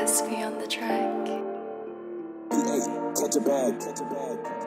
Whiskey on the track. Hey, catch a bag, catch a bag.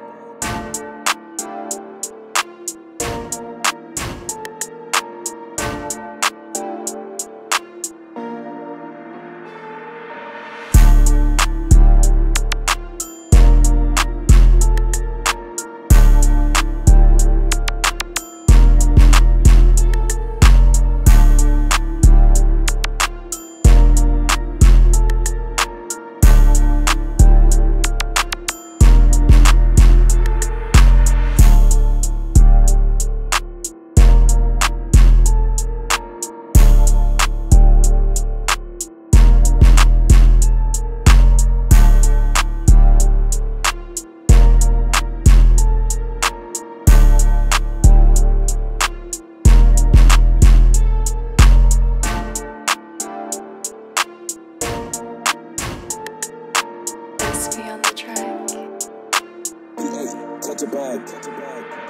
Hey,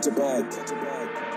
Hey, a bag, catch a.